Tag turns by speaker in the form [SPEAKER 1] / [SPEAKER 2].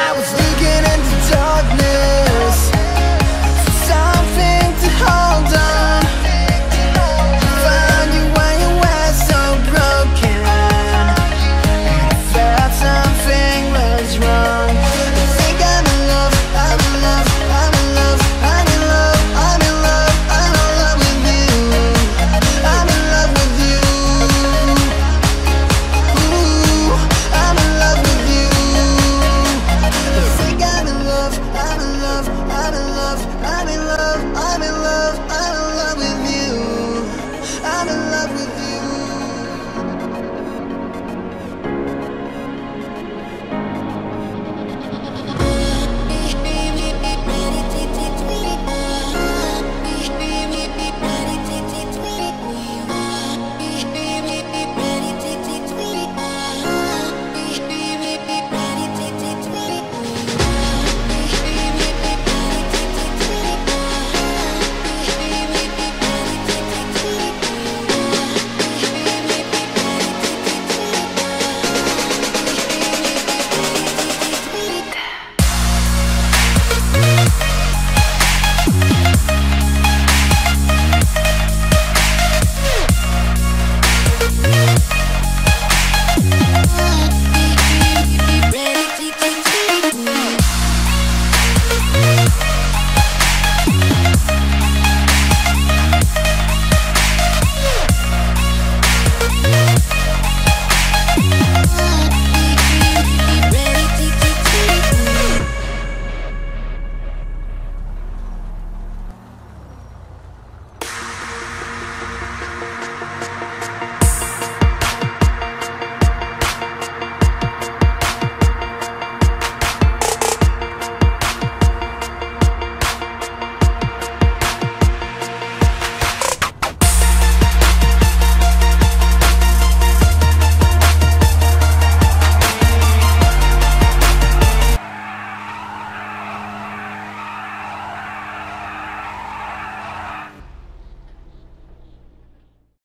[SPEAKER 1] I was